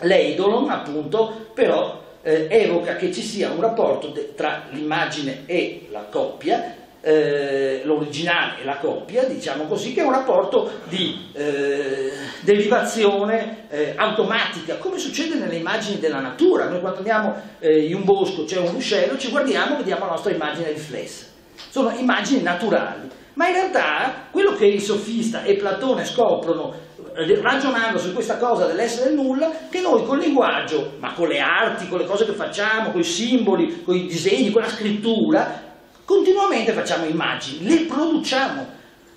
[SPEAKER 1] L'eidolon appunto però eh, evoca che ci sia un rapporto tra l'immagine e la coppia eh, l'originale e la coppia, diciamo così, che è un rapporto di eh, derivazione eh, automatica, come succede nelle immagini della natura. Noi quando andiamo eh, in un bosco, c'è un ruscello, ci guardiamo e vediamo la nostra immagine riflessa. Sono immagini naturali. Ma in realtà quello che il sofista e Platone scoprono eh, ragionando su questa cosa dell'essere nulla, che noi col linguaggio, ma con le arti, con le cose che facciamo, con i simboli, con i disegni, con la scrittura, Continuamente facciamo immagini, le produciamo.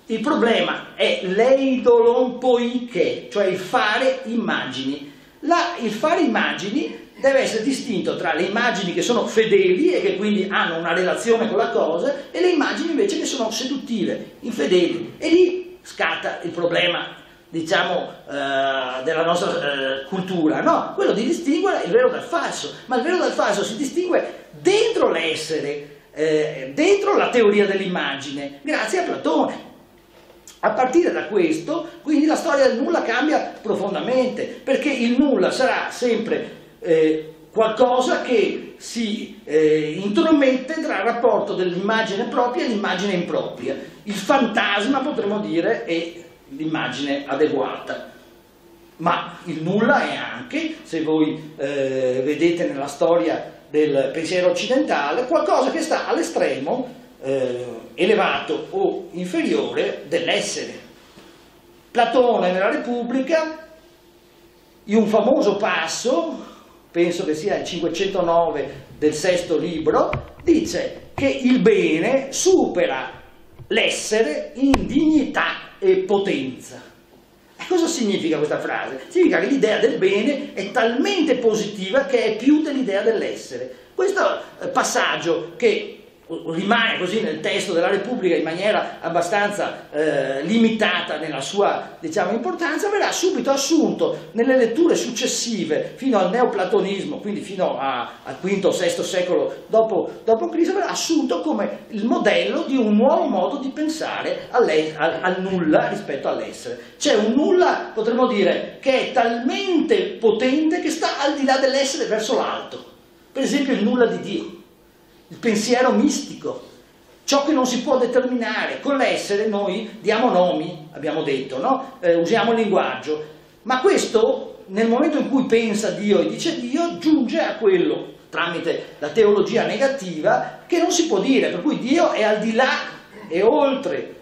[SPEAKER 1] Il problema è l'eidolon poiché, cioè il fare immagini. La, il fare immagini deve essere distinto tra le immagini che sono fedeli e che quindi hanno una relazione con la cosa e le immagini invece che sono seduttive, infedeli. E lì scatta il problema diciamo, eh, della nostra eh, cultura, no, quello di distinguere il vero dal falso, ma il vero dal falso si distingue dentro l'essere, eh, dentro la teoria dell'immagine, grazie a Platone. A partire da questo, quindi la storia del nulla cambia profondamente, perché il nulla sarà sempre eh, qualcosa che si eh, intromette tra il rapporto dell'immagine propria e l'immagine impropria. Il fantasma, potremmo dire, è l'immagine adeguata. Ma il nulla è anche, se voi eh, vedete nella storia del pensiero occidentale, qualcosa che sta all'estremo eh, elevato o inferiore dell'essere. Platone nella Repubblica, in un famoso passo, penso che sia il 509 del sesto libro, dice che il bene supera l'essere in dignità e potenza. Cosa significa questa frase? Significa che l'idea del bene è talmente positiva che è più dell'idea dell'essere. Questo eh, passaggio che rimane così nel testo della Repubblica in maniera abbastanza eh, limitata nella sua diciamo, importanza, verrà subito assunto nelle letture successive fino al neoplatonismo, quindi fino al V-VI secolo dopo, dopo Cristo, verrà assunto come il modello di un nuovo modo di pensare al, al nulla rispetto all'essere. C'è un nulla, potremmo dire, che è talmente potente che sta al di là dell'essere verso l'alto. Per esempio il nulla di Dio il pensiero mistico, ciò che non si può determinare. Con l'essere noi diamo nomi, abbiamo detto, no? eh, usiamo il linguaggio, ma questo nel momento in cui pensa Dio e dice Dio giunge a quello tramite la teologia negativa che non si può dire, per cui Dio è al di là e oltre.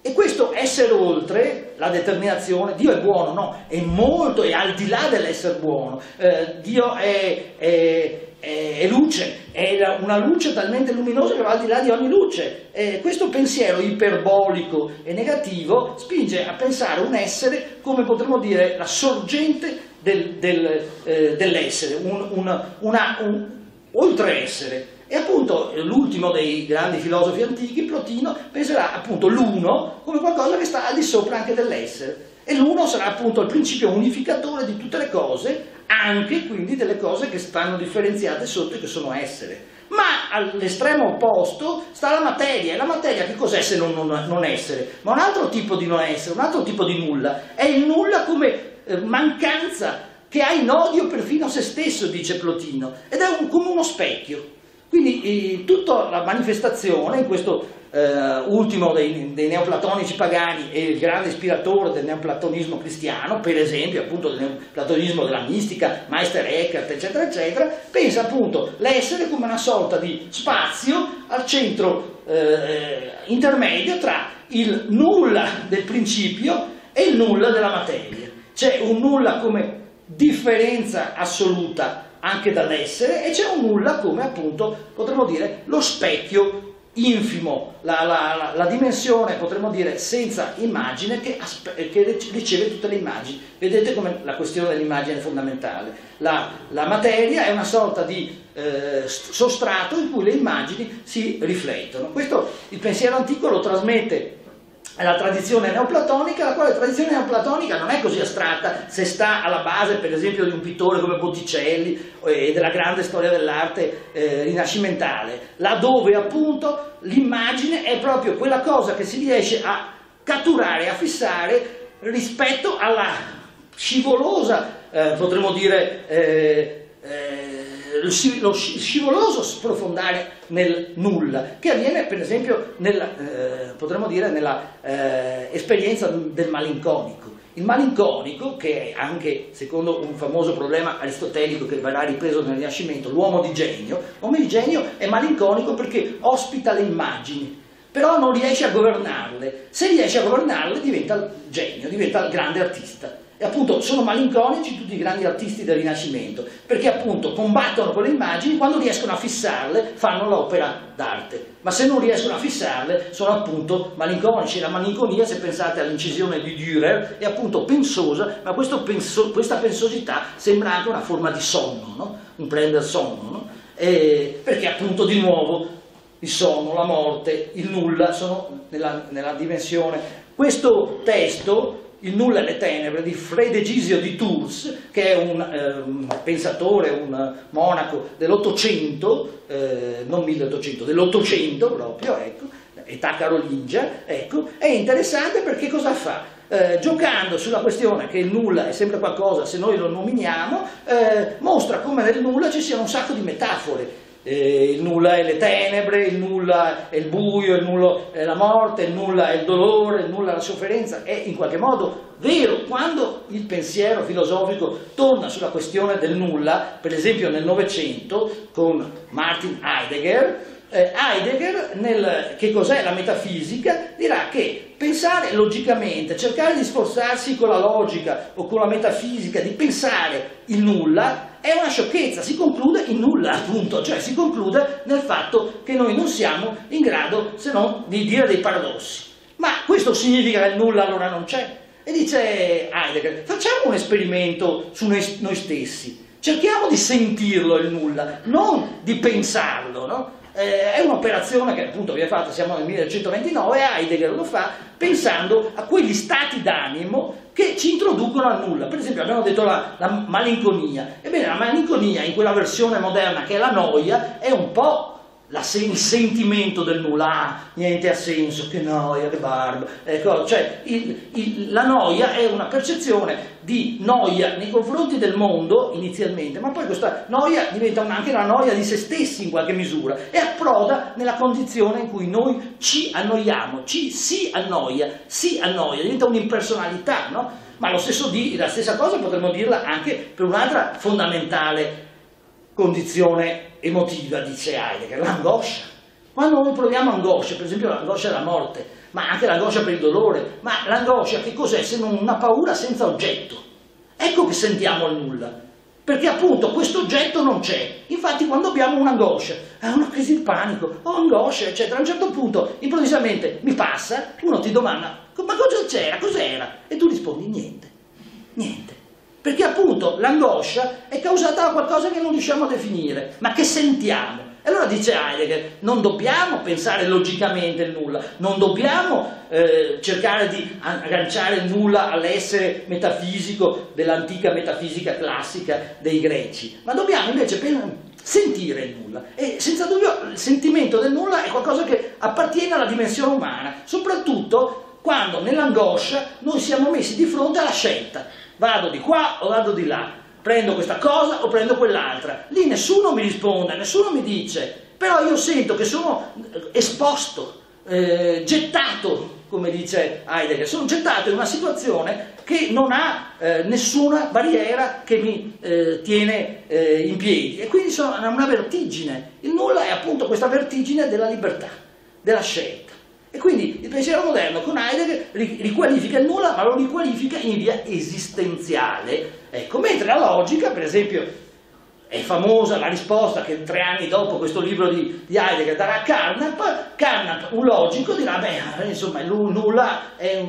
[SPEAKER 1] E questo essere oltre, la determinazione, Dio è buono, no, è molto, è al di là dell'essere buono, eh, Dio è, è è luce, è una luce talmente luminosa che va al di là di ogni luce. E questo pensiero iperbolico e negativo spinge a pensare un essere come potremmo dire la sorgente del, del, eh, dell'essere, un, un, una, un oltre-essere. E appunto l'ultimo dei grandi filosofi antichi, Plotino, penserà appunto l'uno come qualcosa che sta al di sopra anche dell'essere. E l'uno sarà appunto il principio unificatore di tutte le cose, anche quindi delle cose che stanno differenziate sotto e che sono essere. Ma all'estremo opposto sta la materia, e la materia che cos'è se non, non, non, essere? Ma un altro tipo di non essere, un altro tipo di nulla, è il nulla come eh, mancanza che ha in odio perfino se stesso, dice Plotino, ed è un, come uno specchio. Quindi eh, tutta la manifestazione in questo eh, ultimo dei, dei, neoplatonici pagani e il grande ispiratore del neoplatonismo cristiano, per esempio appunto del neoplatonismo della mistica, Meister Eckhart, eccetera, eccetera, pensa appunto l'essere come una sorta di spazio al centro eh, intermedio tra il nulla del principio e il nulla della materia. C'è un nulla come differenza assoluta anche dall'essere e c'è un nulla come appunto potremmo dire lo specchio infimo, la, la, la, dimensione, potremmo dire, senza immagine che, che, riceve tutte le immagini. Vedete come la questione dell'immagine è fondamentale. La, la, materia è una sorta di eh, sostrato in cui le immagini si riflettono. Questo il pensiero antico lo trasmette è la tradizione neoplatonica, la quale tradizione neoplatonica non è così astratta se sta alla base per esempio di un pittore come Botticelli eh, e della grande storia dell'arte eh, rinascimentale, laddove appunto l'immagine è proprio quella cosa che si riesce a catturare, a fissare rispetto alla scivolosa, eh, potremmo dire, eh, lo scivoloso sprofondare nel nulla, che avviene per esempio nella, eh, potremmo dire nella eh, del malinconico. Il malinconico, che è anche, secondo un famoso problema aristotelico che verrà ripreso nel Rinascimento, l'uomo di genio, l'uomo di genio è malinconico perché ospita le immagini, però non riesce a governarle. Se riesce a governarle diventa genio, diventa grande artista. E appunto sono malinconici tutti i grandi artisti del Rinascimento, perché appunto combattono con le immagini, quando riescono a fissarle fanno l'opera d'arte, ma se non riescono a fissarle sono appunto malinconici. La malinconia, se pensate all'incisione di Dürer, è appunto pensosa, ma penso, questa pensosità sembra anche una forma di sonno, no? un prendere sonno, no? perché appunto di nuovo il sonno, la morte, il nulla sono nella, nella dimensione. Questo testo Il nulla e le tenebre di Fredegisio di Tours, che è un, eh, pensatore, un monaco dell'Ottocento, eh, non 1800, dell'Ottocento proprio, ecco, età carolingia, ecco, è interessante perché cosa fa? Eh, giocando sulla questione che il nulla è sempre qualcosa se noi lo nominiamo, eh, mostra come nel nulla ci siano un sacco di metafore. Eh, il nulla è le tenebre, il nulla è il buio, il nulla è la morte, il nulla è il dolore, il nulla è la sofferenza. È in qualche modo vero quando il pensiero filosofico torna sulla questione del nulla, per esempio nel Novecento con Martin Heidegger, eh, Heidegger, nel che cos'è la metafisica, dirà che pensare logicamente, cercare di sforzarsi con la logica o con la metafisica di pensare il nulla è una sciocchezza, si conclude in nulla appunto, cioè si conclude nel fatto che noi non siamo in grado se non di dire dei paradossi. Ma questo significa che il nulla allora non c'è? E dice Heidegger, facciamo un esperimento su noi, noi stessi, cerchiamo di sentirlo il nulla, non di pensarlo, no? Eh, è un'operazione che appunto viene fatta, siamo nel 1129, e Heidegger lo fa pensando a quegli stati d'animo che ci introducono al nulla. Per esempio abbiamo detto la, la malinconia. Ebbene, la malinconia in quella versione moderna che è la noia è un po' la, il sentimento del nulla, ah, niente ha senso, che noia, che barba, ecco, cioè il, il, la noia è una percezione di noia nei confronti del mondo inizialmente, ma poi questa noia diventa anche la noia di se stessi in qualche misura e approda nella condizione in cui noi ci annoiamo, ci si annoia, si annoia, diventa un'impersonalità, no? Ma lo stesso la stessa cosa potremmo dirla anche per un'altra fondamentale condizione emotiva, dice Heidegger, l'angoscia. Quando noi proviamo angoscia, per esempio l'angoscia della morte, ma anche l'angoscia per il dolore, ma l'angoscia che cos'è se non una paura senza oggetto? Ecco che sentiamo il nulla, perché appunto questo oggetto non c'è. Infatti quando abbiamo un'angoscia, è una crisi di panico, ho angoscia, eccetera, a un certo punto improvvisamente mi passa, uno ti domanda, ma cosa c'era, cos'era? E tu rispondi niente, niente. Perché appunto l'angoscia è causata da qualcosa che non riusciamo a definire, ma che sentiamo. E allora dice Heidegger, non dobbiamo pensare logicamente il nulla, non dobbiamo eh, cercare di agganciare il nulla all'essere metafisico dell'antica metafisica classica dei greci, ma dobbiamo invece sentire il nulla. E senza dubbio il sentimento del nulla è qualcosa che appartiene alla dimensione umana, soprattutto quando nell'angoscia noi siamo messi di fronte alla scelta vado di qua o vado di là, prendo questa cosa o prendo quell'altra. Lì nessuno mi risponde, nessuno mi dice, però io sento che sono eh, esposto, eh, gettato, come dice Heidegger, sono gettato in una situazione che non ha eh, nessuna barriera che mi eh, tiene eh, in piedi e quindi sono una vertigine. Il nulla è appunto questa vertigine della libertà, della scelta. E quindi il pensiero moderno con Heidegger riqualifica il nulla, ma lo riqualifica in via esistenziale. Ecco, mentre la logica, per esempio, è famosa la risposta che tre anni dopo questo libro di, di Heidegger darà a Carnap, Carnap, un logico, dirà, beh, insomma, il nulla è,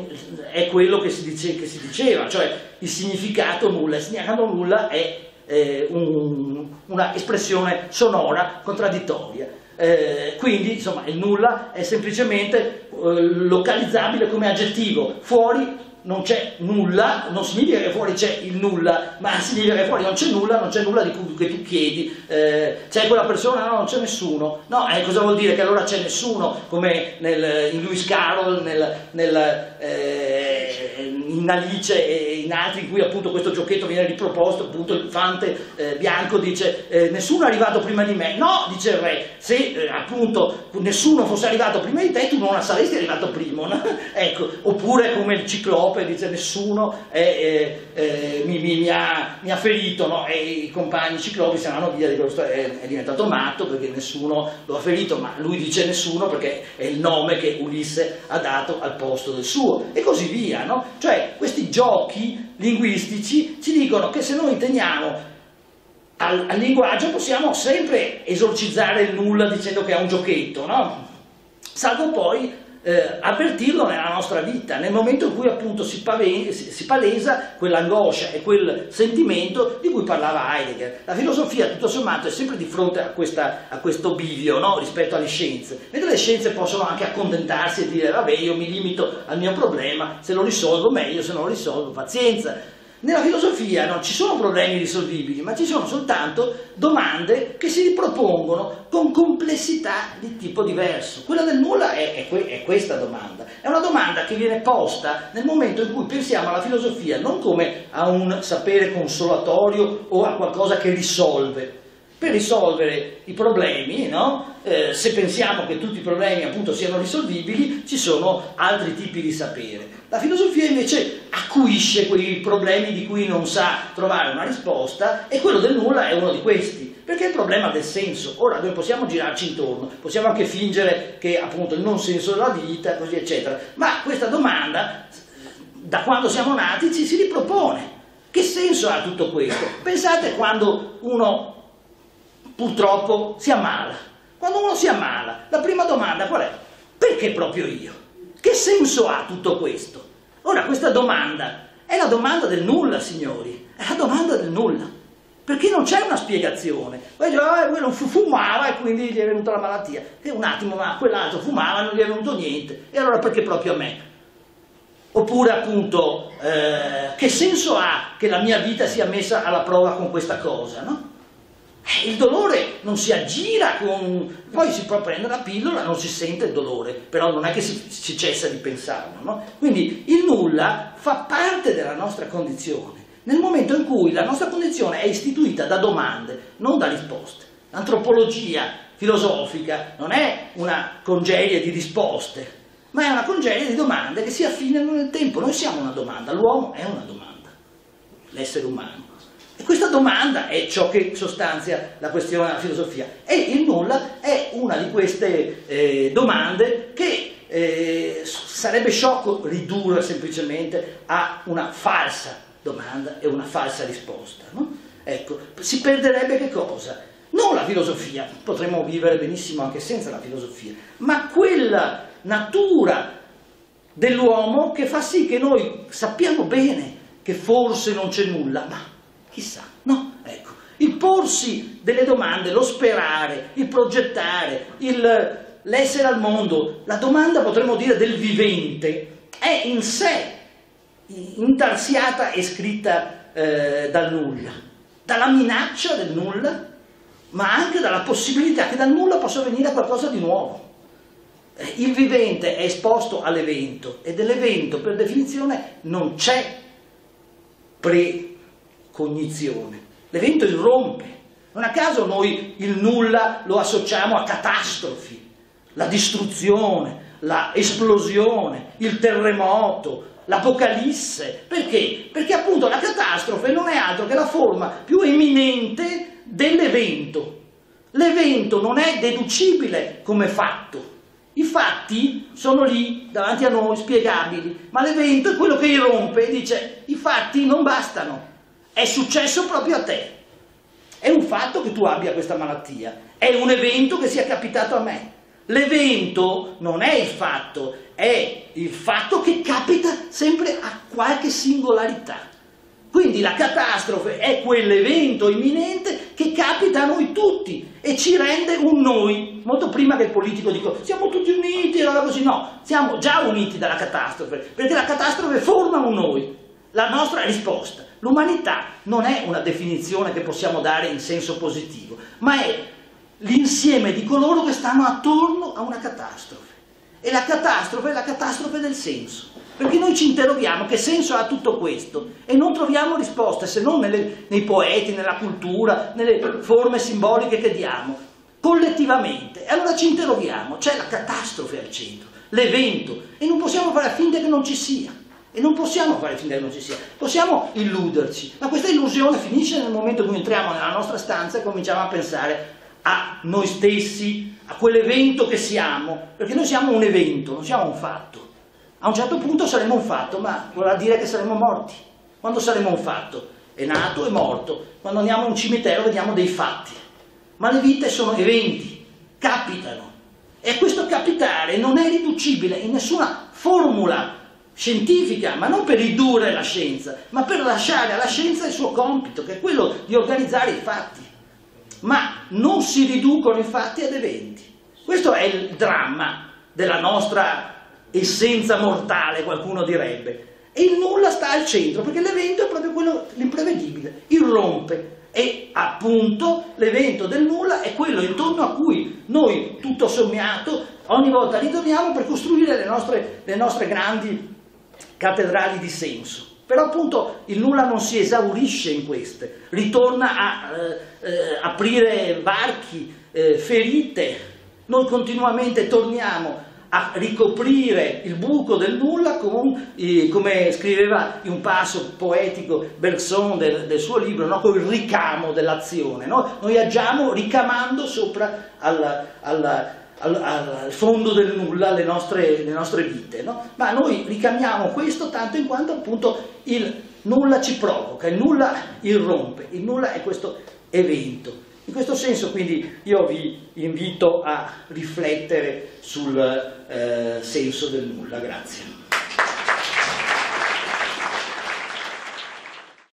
[SPEAKER 1] è quello che si, dice, che si, diceva, cioè il significato nulla, il significato nulla è eh, un, una espressione sonora contraddittoria. Eh, quindi insomma il nulla è semplicemente eh, localizzabile come aggettivo, fuori non c'è nulla, non significa che fuori c'è il nulla, ma significa che fuori non c'è nulla, non c'è nulla di cui che tu chiedi, eh, c'è quella persona, no, non c'è nessuno. No, eh, cosa vuol dire? Che allora c'è nessuno, come nel, in Lewis Carroll, nel, nel, eh, in Alice e in altri in cui appunto questo giochetto viene riproposto, appunto il fante eh, bianco dice eh, nessuno è arrivato prima di me, no, dice il re, se eh, appunto nessuno fosse arrivato prima di te tu non saresti arrivato primo, no? ecco, oppure come il ciclope dice nessuno è, mi, mi, mi, ha, mi, ha, ferito, no? e i compagni ciclopi se ne vanno via, dicono è, è diventato matto perché nessuno lo ha ferito, ma lui dice nessuno perché è il nome che Ulisse ha dato al posto del suo, e così via, no? Cioè questi giochi linguistici ci dicono che se noi teniamo al, al linguaggio possiamo sempre esorcizzare il nulla dicendo che è un giochetto, no? Salvo poi eh, avvertirlo nella nostra vita, nel momento in cui appunto si, si palesa quell'angoscia e quel sentimento di cui parlava Heidegger. La filosofia tutto sommato è sempre di fronte a, questa, a questo bivio no? rispetto alle scienze, mentre le scienze possono anche accontentarsi e dire vabbè io mi limito al mio problema, se lo risolvo meglio, se non lo risolvo pazienza. Nella filosofia non ci sono problemi risolvibili, ma ci sono soltanto domande che si ripropongono con complessità di tipo diverso. Quella del nulla è, è, è, questa domanda. È una domanda che viene posta nel momento in cui pensiamo alla filosofia non come a un sapere consolatorio o a qualcosa che risolve, per risolvere i problemi, no? eh, se pensiamo che tutti i problemi appunto siano risolvibili, ci sono altri tipi di sapere. La filosofia invece acuisce quei problemi di cui non sa trovare una risposta e quello del nulla è uno di questi, perché è il problema del senso. Ora noi possiamo girarci intorno, possiamo anche fingere che appunto il non senso della vita, così eccetera, ma questa domanda da quando siamo nati ci si ripropone. Che senso ha tutto questo? Pensate quando uno purtroppo si ammala. Quando uno si ammala, la prima domanda qual è? Perché proprio io? Che senso ha tutto questo? Ora, questa domanda è la domanda del nulla, signori, è la domanda del nulla, perché non c'è una spiegazione. Poi dice, ah, quello fumava e quindi gli è venuta la malattia. E un attimo, ma quell'altro fumava e non gli è venuto niente. E allora perché proprio a me? Oppure appunto, eh, che senso ha che la mia vita sia messa alla prova con questa cosa, no? Eh, il dolore non si aggira con... poi si può prendere la pillola, non si sente il dolore, però non è che si, si cessa di pensarlo. No? Quindi il nulla fa parte della nostra condizione, nel momento in cui la nostra condizione è istituita da domande, non da risposte. L'antropologia filosofica non è una congerie di risposte, ma è una congerie di domande che si affinano nel tempo. Noi siamo una domanda, l'uomo è una domanda, l'essere umano. Questa domanda è ciò che sostanzia la questione della filosofia. E il nulla è una di queste eh, domande che eh, sarebbe sciocco ridurre semplicemente a una falsa domanda e una falsa risposta. No? Ecco, si perderebbe che cosa? Non la filosofia, potremmo vivere benissimo anche senza la filosofia, ma quella natura dell'uomo che fa sì che noi sappiamo bene che forse non c'è nulla, ma Chissà, no? Ecco, il porsi delle domande, lo sperare, il progettare, l'essere al mondo, la domanda potremmo dire del vivente è in sé intarsiata e scritta eh, dal nulla, dalla minaccia del nulla, ma anche dalla possibilità che dal nulla possa venire qualcosa di nuovo. Eh, il vivente è esposto all'evento e dell'evento per definizione non c'è pre cognizione. L'evento irrompe. Non a caso noi il nulla lo associamo a catastrofi, la distruzione, la esplosione, il terremoto, l'apocalisse. Perché? Perché appunto la catastrofe non è altro che la forma più eminente dell'evento. L'evento non è deducibile come fatto. I fatti sono lì davanti a noi, spiegabili, ma l'evento è quello che irrompe e dice i fatti non bastano, è successo proprio a te. È un fatto che tu abbia questa malattia, è un evento che sia capitato a me. L'evento non è il fatto, è il fatto che capita sempre a qualche singolarità. Quindi la catastrofe è quell'evento imminente che capita a noi tutti e ci rende un noi, molto prima che il politico dica siamo tutti uniti, allora così no, siamo già uniti dalla catastrofe, perché la catastrofe forma un noi, la nostra risposta. L'umanità non è una definizione che possiamo dare in senso positivo, ma è l'insieme di coloro che stanno attorno a una catastrofe. E la catastrofe è la catastrofe del senso. Perché noi ci interroghiamo che senso ha tutto questo e non troviamo risposte se non nelle, nei poeti, nella cultura, nelle forme simboliche che diamo, collettivamente. E allora ci interroghiamo, c'è la catastrofe al centro, l'evento, e non possiamo fare finta che non ci sia. E non possiamo fare finta che non ci sia, possiamo illuderci, ma questa illusione finisce nel momento in cui entriamo nella nostra stanza e cominciamo a pensare a noi stessi, a quell'evento che siamo, perché noi siamo un evento, non siamo un fatto. A un certo punto saremo un fatto, ma vorrà dire che saremo morti. Quando saremo un fatto? È nato e morto. Quando andiamo a un cimitero vediamo dei fatti. Ma le vite sono eventi, capitano. E questo capitare non è riducibile in nessuna formula scientifica, ma non per ridurre la scienza, ma per lasciare alla scienza il suo compito, che è quello di organizzare i fatti. Ma non si riducono i fatti ad eventi. Questo è il dramma della nostra essenza mortale, qualcuno direbbe. E il nulla sta al centro, perché l'evento è proprio quello, l'imprevedibile, irrompe. E appunto l'evento del nulla è quello intorno a cui noi, tutto sommiato, ogni volta ritorniamo per costruire le nostre, le nostre grandi cattedrali di senso. Però appunto il nulla non si esaurisce in queste, ritorna a eh, eh, aprire varchi, eh, ferite. Noi continuamente torniamo a ricoprire il buco del nulla con, eh, come scriveva in un passo poetico Bergson del, del suo libro, no? con il ricamo dell'azione. No? Noi agiamo ricamando sopra al, al, al, al fondo del nulla le nostre, le nostre vite, no? ma noi ricamiamo questo tanto in quanto appunto il nulla ci provoca, il nulla irrompe, il nulla è questo evento. In questo senso quindi io vi invito a riflettere sul eh, senso del nulla. Grazie.